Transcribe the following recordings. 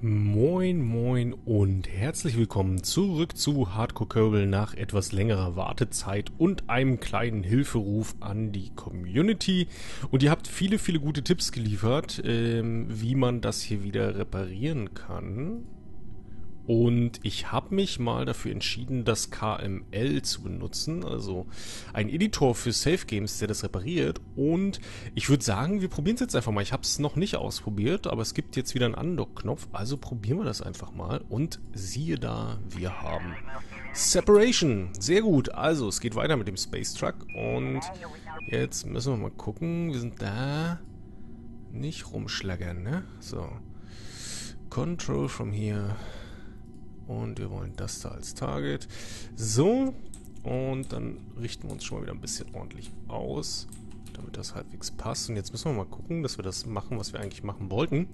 Moin, moin und herzlich willkommen zurück zu Hardcore Kerbal nach etwas längerer Wartezeit und einem kleinen Hilferuf an die Community. Und ihr habt viele, viele gute Tipps geliefert, ähm, wie man das hier wieder reparieren kann. Und ich habe mich mal dafür entschieden, das KML zu benutzen, also ein Editor für Safe Games, der das repariert. Und ich würde sagen, wir probieren es jetzt einfach mal. Ich habe es noch nicht ausprobiert, aber es gibt jetzt wieder einen Undock-Knopf, also probieren wir das einfach mal. Und siehe da, wir haben Separation. Sehr gut. Also, es geht weiter mit dem Space Truck. Und jetzt müssen wir mal gucken. Wir sind da. Nicht rumschlagern, ne? So. Control from here. Und wir wollen das da als Target. So. Und dann richten wir uns schon mal wieder ein bisschen ordentlich aus, damit das halbwegs passt. Und jetzt müssen wir mal gucken, dass wir das machen, was wir eigentlich machen wollten.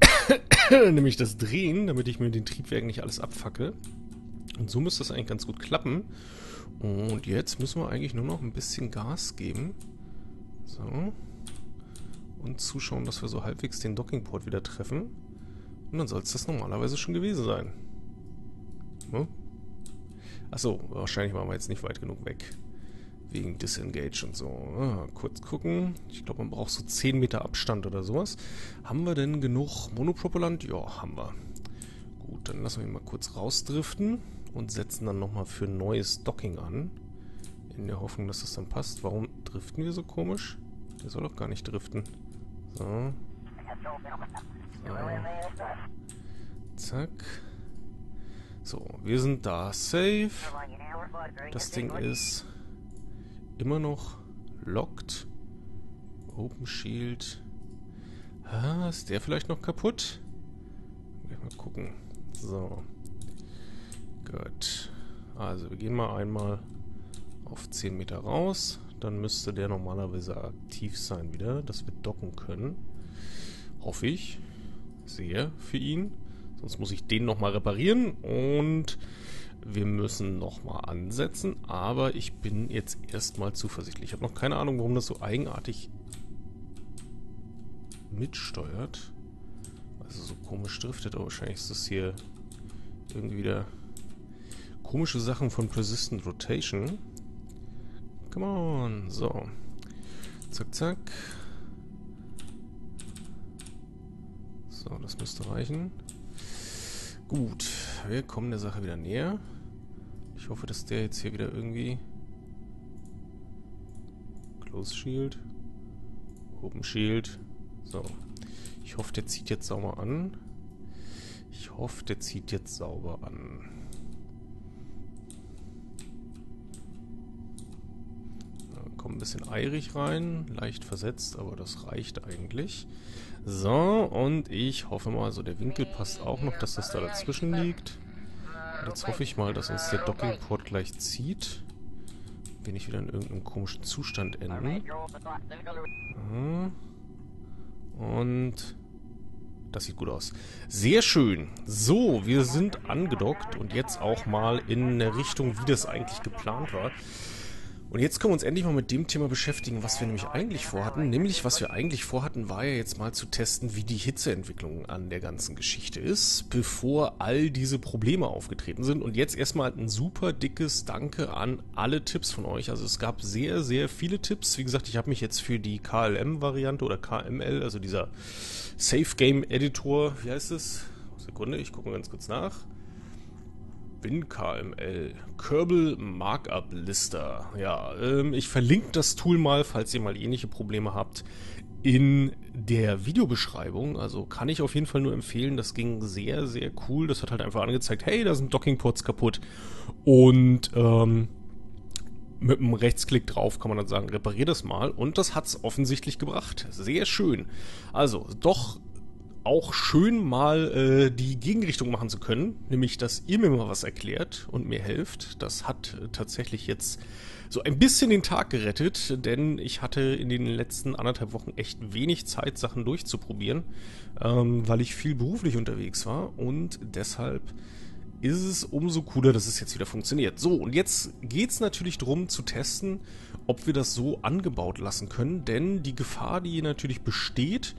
Nämlich das Drehen, damit ich mir den Triebwerk nicht alles abfacke. Und so müsste das eigentlich ganz gut klappen. Und jetzt müssen wir eigentlich nur noch ein bisschen Gas geben. So. Und zuschauen, dass wir so halbwegs den Dockingport wieder treffen. Und dann soll es das normalerweise schon gewesen sein. Ne? Achso, wahrscheinlich waren wir jetzt nicht weit genug weg. Wegen Disengage und so. Ah, kurz gucken. Ich glaube, man braucht so 10 Meter Abstand oder sowas. Haben wir denn genug Monopropellant? Ja, haben wir. Gut, dann lassen wir ihn mal kurz rausdriften und setzen dann nochmal für neues Docking an. In der Hoffnung, dass das dann passt. Warum driften wir so komisch? Der soll doch gar nicht driften. So. so. Zack. So, wir sind da safe. Das Ding ist immer noch locked. Open Shield. Ah, ist der vielleicht noch kaputt? Mal gucken. So. Gut. Also, wir gehen mal einmal auf 10 Meter raus. Dann müsste der normalerweise aktiv sein wieder, dass wir docken können. Hoffe ich. Sehr für ihn. Sonst muss ich den nochmal reparieren und wir müssen nochmal ansetzen. Aber ich bin jetzt erstmal zuversichtlich. Ich habe noch keine Ahnung, warum das so eigenartig mitsteuert. Also so komisch driftet, aber wahrscheinlich ist das hier irgendwie wieder komische Sachen von Persistent Rotation. Come on, so. Zack, zack. So, das müsste reichen. Gut, wir kommen der Sache wieder näher. Ich hoffe, dass der jetzt hier wieder irgendwie... Close Shield. Open Shield. So. Ich hoffe, der zieht jetzt sauber an. Ich hoffe, der zieht jetzt sauber an. Ein bisschen eirig rein. Leicht versetzt, aber das reicht eigentlich. So, und ich hoffe mal, so der Winkel passt auch noch, dass das da dazwischen liegt. Und jetzt hoffe ich mal, dass uns der Dockingport gleich zieht. Wenn ich wieder in irgendeinem komischen Zustand ende. Und das sieht gut aus. Sehr schön. So, wir sind angedockt und jetzt auch mal in eine Richtung, wie das eigentlich geplant war. Und jetzt können wir uns endlich mal mit dem Thema beschäftigen, was wir nämlich eigentlich vorhatten. Nämlich, was wir eigentlich vorhatten, war ja jetzt mal zu testen, wie die Hitzeentwicklung an der ganzen Geschichte ist, bevor all diese Probleme aufgetreten sind. Und jetzt erstmal ein super dickes Danke an alle Tipps von euch. Also es gab sehr, sehr viele Tipps. Wie gesagt, ich habe mich jetzt für die KLM-Variante oder KML, also dieser Safe Game Editor, wie heißt es? Sekunde, ich gucke mal ganz kurz nach. WinKML. Kerbal Markup Lister. Ja, ähm, ich verlinke das Tool mal, falls ihr mal ähnliche Probleme habt, in der Videobeschreibung. Also kann ich auf jeden Fall nur empfehlen. Das ging sehr, sehr cool. Das hat halt einfach angezeigt, hey, da sind Dockingports kaputt. Und ähm, mit einem Rechtsklick drauf kann man dann sagen, reparier das mal. Und das hat es offensichtlich gebracht. Sehr schön. Also, doch auch schön mal äh, die Gegenrichtung machen zu können, nämlich dass ihr mir mal was erklärt und mir helft. Das hat äh, tatsächlich jetzt so ein bisschen den Tag gerettet, denn ich hatte in den letzten anderthalb Wochen echt wenig Zeit, Sachen durchzuprobieren, ähm, weil ich viel beruflich unterwegs war und deshalb ist es umso cooler, dass es jetzt wieder funktioniert. So, und jetzt geht es natürlich darum zu testen, ob wir das so angebaut lassen können, denn die Gefahr, die natürlich besteht,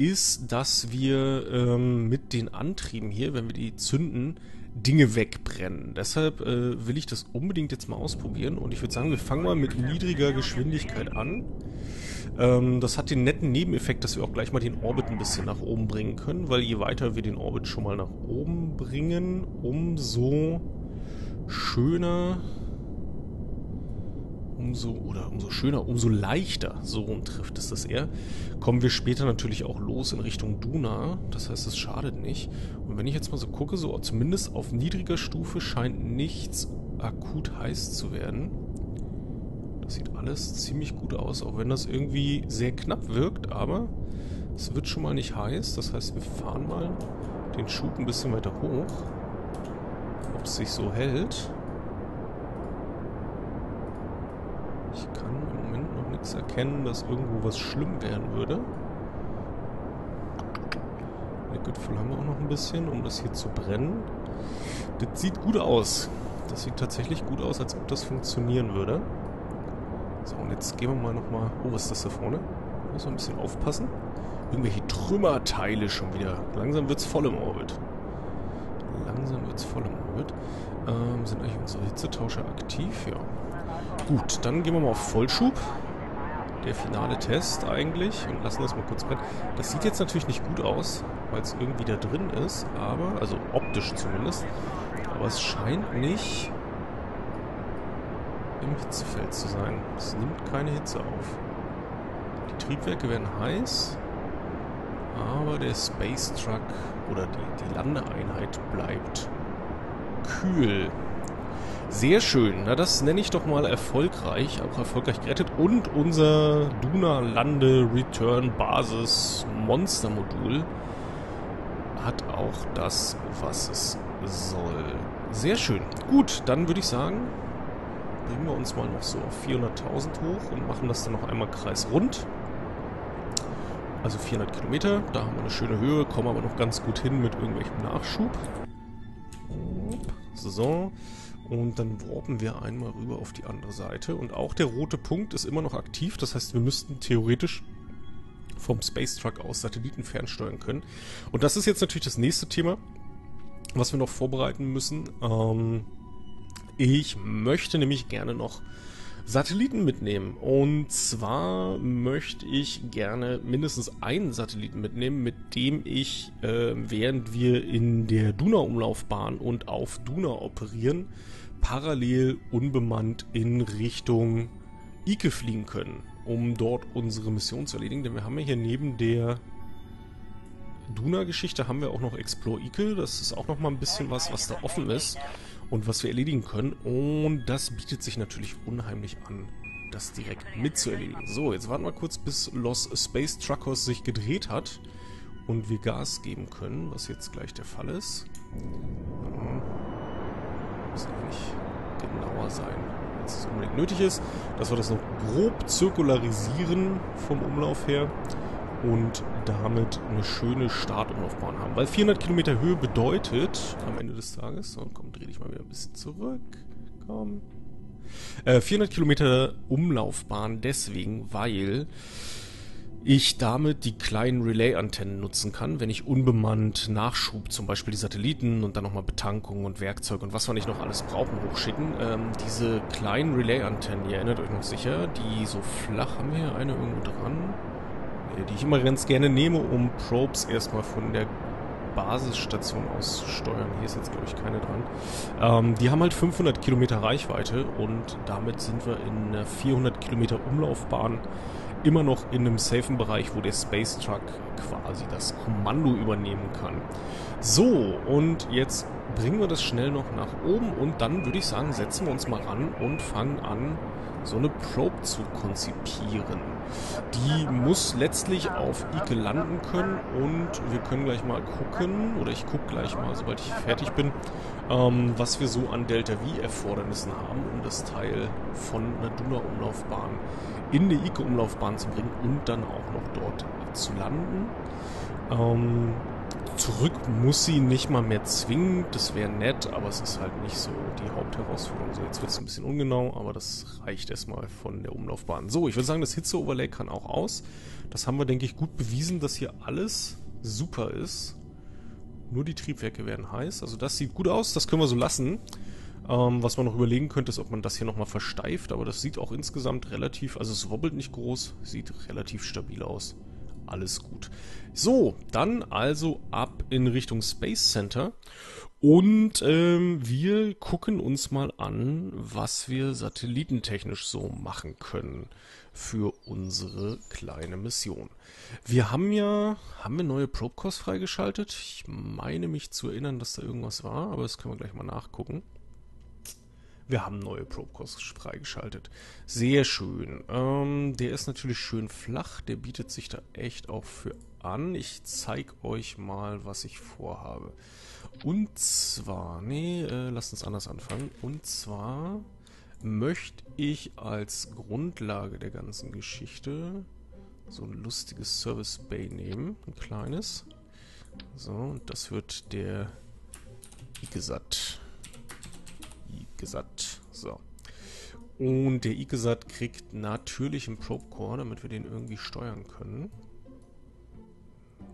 ist, dass wir ähm, mit den Antrieben hier, wenn wir die zünden, Dinge wegbrennen. Deshalb äh, will ich das unbedingt jetzt mal ausprobieren und ich würde sagen, wir fangen mal mit niedriger Geschwindigkeit an. Ähm, das hat den netten Nebeneffekt, dass wir auch gleich mal den Orbit ein bisschen nach oben bringen können, weil je weiter wir den Orbit schon mal nach oben bringen, umso schöner umso oder umso schöner, umso leichter, so trifft es das eher, kommen wir später natürlich auch los in Richtung Duna. Das heißt, es schadet nicht. Und wenn ich jetzt mal so gucke, so zumindest auf niedriger Stufe scheint nichts akut heiß zu werden. Das sieht alles ziemlich gut aus, auch wenn das irgendwie sehr knapp wirkt, aber es wird schon mal nicht heiß. Das heißt, wir fahren mal den Schub ein bisschen weiter hoch. Ob es sich so hält. Ich kann im Moment noch nichts erkennen, dass irgendwo was schlimm werden würde. Liquid Full haben wir auch noch ein bisschen, um das hier zu brennen. Das sieht gut aus. Das sieht tatsächlich gut aus, als ob das funktionieren würde. So, und jetzt gehen wir mal nochmal... Oh, was ist das da vorne? Muss man ein bisschen aufpassen. Irgendwelche Trümmerteile schon wieder. Langsam wird es voll im Orbit. Langsam wird es voll im Orbit. Ähm, sind eigentlich unsere Hitzetauscher aktiv? Ja. Gut, dann gehen wir mal auf Vollschub. Der finale Test eigentlich. Und lassen das mal kurz brennen. Das sieht jetzt natürlich nicht gut aus, weil es irgendwie da drin ist. Aber, also optisch zumindest. Aber es scheint nicht im Hitzefeld zu sein. Es nimmt keine Hitze auf. Die Triebwerke werden heiß, aber der Space Truck oder die, die Landeeinheit bleibt kühl. Sehr schön. Na, das nenne ich doch mal erfolgreich, auch erfolgreich gerettet. Und unser Duna Lande Return Basis Monster Modul hat auch das, was es soll. Sehr schön. Gut, dann würde ich sagen, bringen wir uns mal noch so auf 400.000 hoch und machen das dann noch einmal kreisrund. Also 400 Kilometer, da haben wir eine schöne Höhe, kommen aber noch ganz gut hin mit irgendwelchem Nachschub. So, und dann warpen wir einmal rüber auf die andere Seite. Und auch der rote Punkt ist immer noch aktiv, das heißt, wir müssten theoretisch vom Space Truck aus Satelliten fernsteuern können. Und das ist jetzt natürlich das nächste Thema, was wir noch vorbereiten müssen. Ähm, ich möchte nämlich gerne noch Satelliten mitnehmen. Und zwar möchte ich gerne mindestens einen Satelliten mitnehmen, mit dem ich, äh, während wir in der Duna-Umlaufbahn und auf Duna operieren, parallel unbemannt in Richtung Ike fliegen können, um dort unsere Mission zu erledigen. Denn wir haben ja hier neben der Duna-Geschichte haben wir auch noch Explore Ike. Das ist auch noch mal ein bisschen was, was da offen ist und was wir erledigen können. Und das bietet sich natürlich unheimlich an, das direkt mitzuerledigen. So, jetzt warten wir kurz, bis Los Space Truckers sich gedreht hat und wir Gas geben können, was jetzt gleich der Fall ist. Muss eigentlich genauer sein, als es unbedingt nötig ist. Dass wir das noch grob zirkularisieren vom Umlauf her und damit eine schöne Startumlaufbahn haben. Weil 400 Kilometer Höhe bedeutet am Ende des Tages, so komm, dreh dich mal wieder ein bisschen zurück, komm. Äh, 400 Kilometer Umlaufbahn deswegen, weil ich damit die kleinen Relay-Antennen nutzen kann, wenn ich unbemannt Nachschub, zum Beispiel die Satelliten und dann nochmal Betankung und Werkzeug und was wir nicht noch alles brauchen, hochschicken. Ähm, diese kleinen Relay-Antennen, ihr erinnert euch noch sicher, die so flach, haben wir hier eine irgendwo dran? die ich immer ganz gerne nehme, um Probes erstmal von der Basisstation aus steuern. Hier ist jetzt, glaube ich, keine dran. Ähm, die haben halt 500 Kilometer Reichweite und damit sind wir in einer 400 Kilometer Umlaufbahn immer noch in einem safen Bereich, wo der Space Truck quasi das Kommando übernehmen kann. So, und jetzt bringen wir das schnell noch nach oben und dann würde ich sagen, setzen wir uns mal ran und fangen an, so eine Probe zu konzipieren. Die muss letztlich auf Ike landen können und wir können gleich mal gucken, oder ich gucke gleich mal, sobald ich fertig bin, ähm, was wir so an Delta-V-Erfordernissen haben, um das Teil von einer Duna-Umlaufbahn in eine Ike-Umlaufbahn zu bringen und dann auch noch dort zu landen. Ähm, zurück muss sie nicht mal mehr zwingend, das wäre nett, aber es ist halt nicht so die Hauptherausforderung. So, jetzt wird es ein bisschen ungenau, aber das reicht erstmal von der Umlaufbahn. So, ich würde sagen, das Hitze-Overlay kann auch aus. Das haben wir, denke ich, gut bewiesen, dass hier alles super ist. Nur die Triebwerke werden heiß. Also das sieht gut aus, das können wir so lassen. Ähm, was man noch überlegen könnte, ist, ob man das hier nochmal versteift, aber das sieht auch insgesamt relativ, also es wobbelt nicht groß, sieht relativ stabil aus. Alles gut. So, dann also ab in Richtung Space Center und ähm, wir gucken uns mal an, was wir satellitentechnisch so machen können für unsere kleine Mission. Wir haben ja, haben wir neue Probecores freigeschaltet? Ich meine mich zu erinnern, dass da irgendwas war, aber das können wir gleich mal nachgucken. Wir haben neue Probecores freigeschaltet. Sehr schön. Ähm, der ist natürlich schön flach. Der bietet sich da echt auch für an. Ich zeige euch mal, was ich vorhabe. Und zwar, nee, äh, lasst uns anders anfangen. Und zwar möchte ich als Grundlage der ganzen Geschichte so ein lustiges Service Bay nehmen. Ein kleines. So, und das wird der Igesat. IGESAT. So. Und der IGESAT kriegt natürlich einen Probe Core, damit wir den irgendwie steuern können.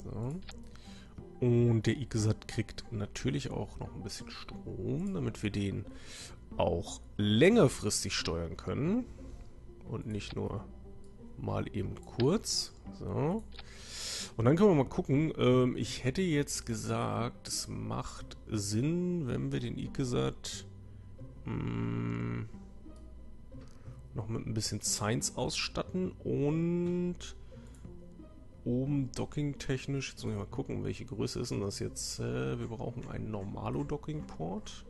So. Und der IGESAT kriegt natürlich auch noch ein bisschen Strom, damit wir den auch längerfristig steuern können. Und nicht nur mal eben kurz. So. Und dann können wir mal gucken. Ähm, ich hätte jetzt gesagt, es macht Sinn, wenn wir den IGESAT hm. noch mit ein bisschen Science ausstatten und oben docking-technisch, jetzt muss ich mal gucken, welche Größe ist denn das jetzt? Äh, wir brauchen einen Normalo-Docking-Port.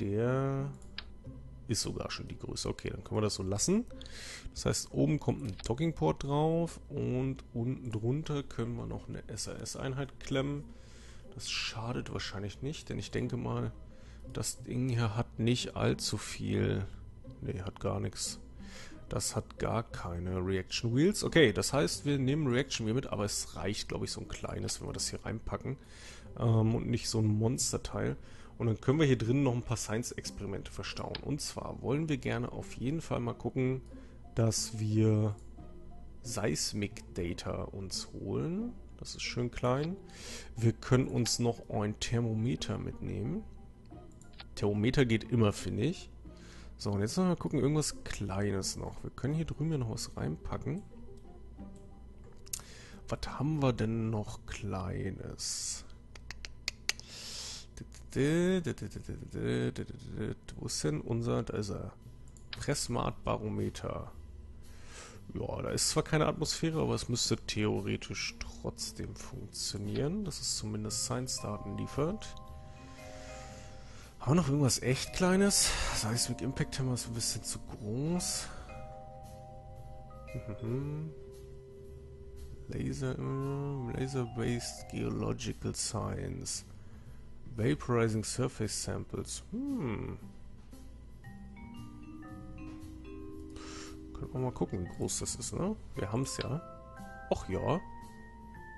Der ist sogar schon die Größe. Okay, dann können wir das so lassen. Das heißt, oben kommt ein Docking-Port drauf und unten drunter können wir noch eine SAS-Einheit klemmen. Das schadet wahrscheinlich nicht, denn ich denke mal, das Ding hier hat nicht allzu viel. Ne, hat gar nichts. Das hat gar keine Reaction Wheels. Okay, das heißt, wir nehmen Reaction Wheel mit, aber es reicht, glaube ich, so ein kleines, wenn wir das hier reinpacken. Ähm, und nicht so ein Monsterteil. Und dann können wir hier drin noch ein paar Science-Experimente verstauen. Und zwar wollen wir gerne auf jeden Fall mal gucken, dass wir Seismic Data uns holen. Das ist schön klein. Wir können uns noch ein Thermometer mitnehmen. Thermometer geht immer, finde ich. So, und jetzt noch mal gucken, irgendwas Kleines noch. Wir können hier drüben ja noch was reinpacken. Was haben wir denn noch Kleines? Wo ist denn unser... Da ist er. Pressmart-Barometer. Ja, da ist zwar keine Atmosphäre, aber es müsste theoretisch trotzdem funktionieren. Das ist zumindest Science-Daten liefert. Haben wir noch irgendwas echt Kleines? Seismic Impact Hammer ist ein bisschen zu groß. Laser, äh, Laser-Based Geological Science. Vaporizing Surface Samples. Hm. Können wir mal gucken, wie groß das ist, ne? Wir haben es ja. Och ja.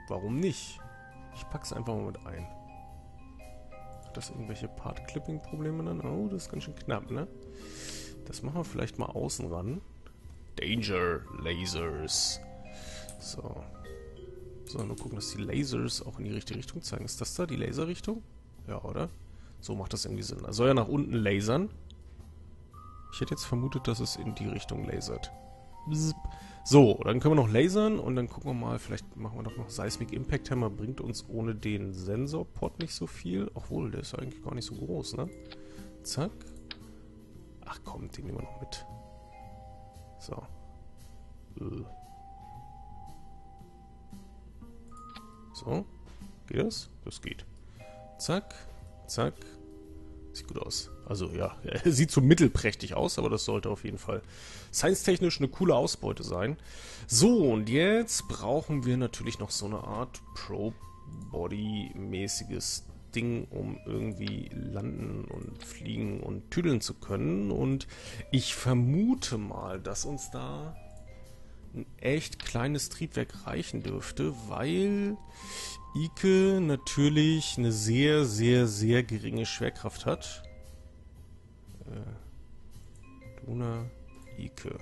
Warum nicht? Ich pack's einfach mal mit ein das irgendwelche Part-Clipping-Probleme dann? Oh, das ist ganz schön knapp, ne? Das machen wir vielleicht mal außen ran. Danger Lasers. So. So, nur gucken, dass die Lasers auch in die richtige Richtung zeigen. Ist das da die Laserrichtung? Ja, oder? So macht das irgendwie Sinn. Er soll ja nach unten lasern. Ich hätte jetzt vermutet, dass es in die Richtung lasert. Bzzp. So, dann können wir noch lasern und dann gucken wir mal, vielleicht machen wir doch noch Seismic Impact Hammer, bringt uns ohne den Sensorpot nicht so viel. Obwohl, der ist eigentlich gar nicht so groß, ne? Zack. Ach komm, den nehmen wir noch mit. So. Äh. So. Geht das? Das geht. Zack. Zack. Sieht gut aus. Also ja, sieht so mittelprächtig aus, aber das sollte auf jeden Fall science-technisch eine coole Ausbeute sein. So, und jetzt brauchen wir natürlich noch so eine Art Pro-Body-mäßiges Ding, um irgendwie landen und fliegen und tüdeln zu können. Und ich vermute mal, dass uns da ein echt kleines Triebwerk reichen dürfte, weil Ike natürlich eine sehr, sehr, sehr geringe Schwerkraft hat. Äh, Duna, Ike.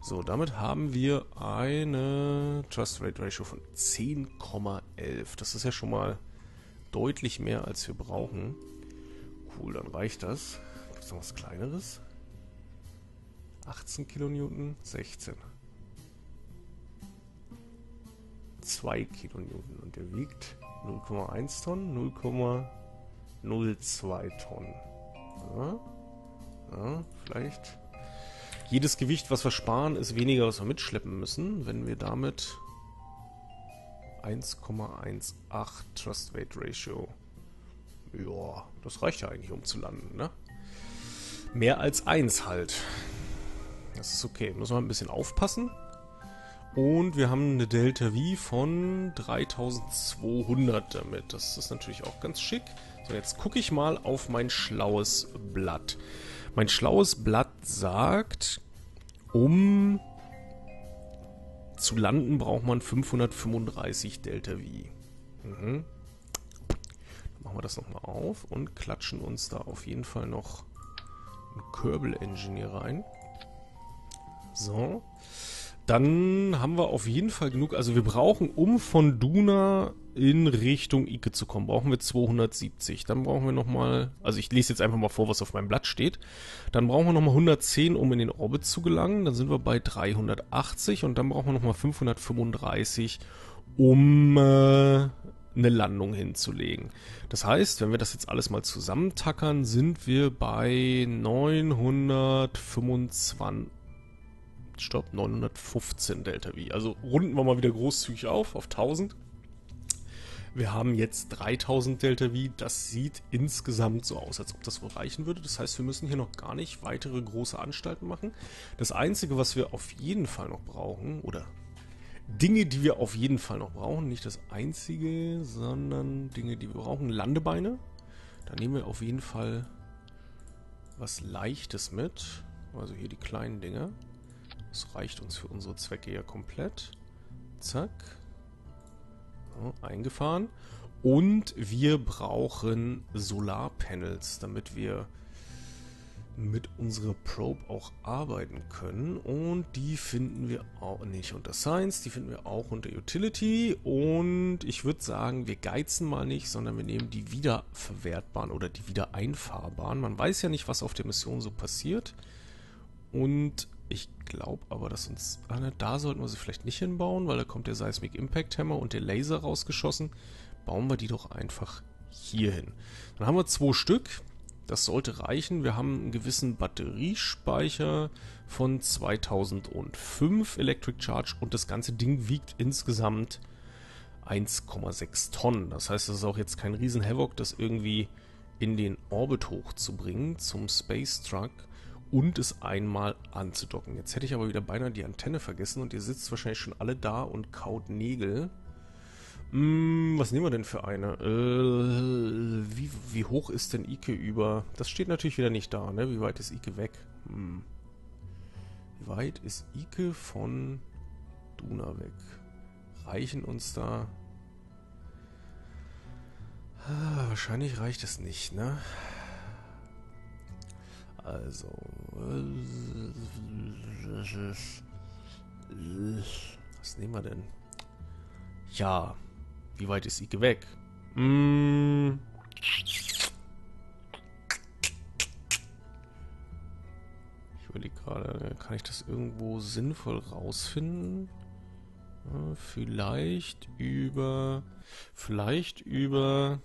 So, damit haben wir eine Trust Rate Ratio von 10,11. Das ist ja schon mal deutlich mehr, als wir brauchen. Cool, dann reicht das. Gibt es noch was Kleineres? 18 Kilonewton, 16. 2 Kilonewton und der wiegt 0,1 Tonnen, 0,02 Tonnen. Ja, ja, vielleicht. Jedes Gewicht, was wir sparen, ist weniger, was wir mitschleppen müssen, wenn wir damit 1,18 Trust Weight Ratio. Ja, das reicht ja eigentlich, um zu landen, ne? Mehr als 1 halt. Das ist okay. Muss man ein bisschen aufpassen. Und wir haben eine Delta V von 3200 damit. Das ist natürlich auch ganz schick. So, jetzt gucke ich mal auf mein schlaues Blatt. Mein schlaues Blatt sagt, um zu landen braucht man 535 Delta V. Mhm. Dann machen wir das nochmal auf und klatschen uns da auf jeden Fall noch ein Kerbal Engine hier rein. So. Dann haben wir auf jeden Fall genug. Also wir brauchen, um von Duna in Richtung Ike zu kommen, brauchen wir 270. Dann brauchen wir nochmal, also ich lese jetzt einfach mal vor, was auf meinem Blatt steht. Dann brauchen wir nochmal 110, um in den Orbit zu gelangen. Dann sind wir bei 380 und dann brauchen wir nochmal 535, um äh, eine Landung hinzulegen. Das heißt, wenn wir das jetzt alles mal zusammentackern, sind wir bei 925 stopp, 915 Delta V. Also runden wir mal wieder großzügig auf, auf 1000. Wir haben jetzt 3000 Delta V. Das sieht insgesamt so aus, als ob das wohl reichen würde. Das heißt, wir müssen hier noch gar nicht weitere große Anstalten machen. Das Einzige, was wir auf jeden Fall noch brauchen, oder Dinge, die wir auf jeden Fall noch brauchen, nicht das Einzige, sondern Dinge, die wir brauchen, Landebeine. Da nehmen wir auf jeden Fall was Leichtes mit. Also hier die kleinen Dinge. Das reicht uns für unsere Zwecke ja komplett. Zack. So, eingefahren. Und wir brauchen Solarpanels, damit wir mit unserer Probe auch arbeiten können. Und die finden wir auch nicht unter Science, die finden wir auch unter Utility. Und ich würde sagen, wir geizen mal nicht, sondern wir nehmen die wiederverwertbaren oder die wieder einfahrbaren. Man weiß ja nicht, was auf der Mission so passiert. Und ich glaube aber, dass uns... Ah, da sollten wir sie vielleicht nicht hinbauen, weil da kommt der Seismic Impact Hammer und der Laser rausgeschossen. Bauen wir die doch einfach hier hin. Dann haben wir zwei Stück. Das sollte reichen. Wir haben einen gewissen Batteriespeicher von 2005 Electric Charge und das ganze Ding wiegt insgesamt 1,6 Tonnen. Das heißt, es ist auch jetzt kein riesen Havoc, das irgendwie in den Orbit hochzubringen zum Space Truck und es einmal anzudocken. Jetzt hätte ich aber wieder beinahe die Antenne vergessen und ihr sitzt wahrscheinlich schon alle da und kaut Nägel. Hm, was nehmen wir denn für eine? Äh, wie, wie hoch ist denn Ike über? Das steht natürlich wieder nicht da, ne? Wie weit ist Ike weg? Hm. Wie weit ist Ike von Duna weg? Reichen uns da... Ah, wahrscheinlich reicht es nicht, ne? Also. Was nehmen wir denn? Ja. Wie weit ist Ike weg? Mm. Ich überlege gerade, kann ich das irgendwo sinnvoll rausfinden? vielleicht über. Vielleicht über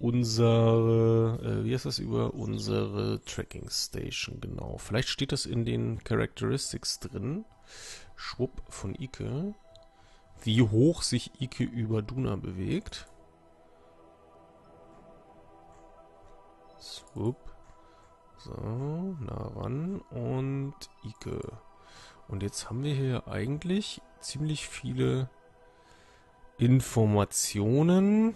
unsere, äh, wie heißt das, über unsere Tracking Station, genau. Vielleicht steht das in den Characteristics drin. Schwupp von Ike. Wie hoch sich Ike über Duna bewegt. Swoop. So, nah ran und Ike. Und jetzt haben wir hier eigentlich ziemlich viele Informationen.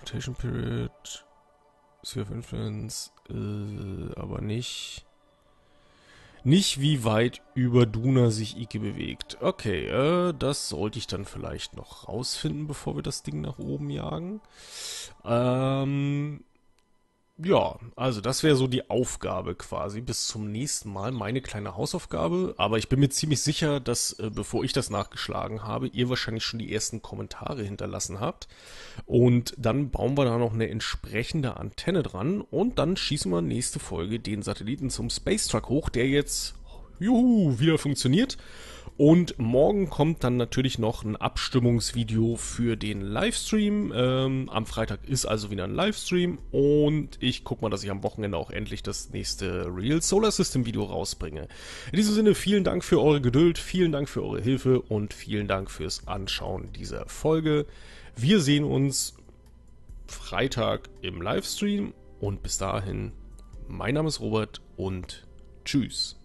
Rotation Period, Sphere of Influence, äh, aber nicht. Nicht wie weit über Duna sich Ike bewegt. Okay, äh, das sollte ich dann vielleicht noch rausfinden, bevor wir das Ding nach oben jagen. Ähm, ja, also das wäre so die Aufgabe quasi. Bis zum nächsten Mal meine kleine Hausaufgabe. Aber ich bin mir ziemlich sicher, dass äh, bevor ich das nachgeschlagen habe, ihr wahrscheinlich schon die ersten Kommentare hinterlassen habt. Und dann bauen wir da noch eine entsprechende Antenne dran und dann schießen wir nächste Folge den Satelliten zum Space Truck hoch, der jetzt juhu, wieder funktioniert. Und morgen kommt dann natürlich noch ein Abstimmungsvideo für den Livestream. Ähm, am Freitag ist also wieder ein Livestream und ich guck mal, dass ich am Wochenende auch endlich das nächste Real Solar System Video rausbringe. In diesem Sinne vielen Dank für eure Geduld, vielen Dank für eure Hilfe und vielen Dank fürs Anschauen dieser Folge. Wir sehen uns Freitag im Livestream und bis dahin, mein Name ist Robert und tschüss.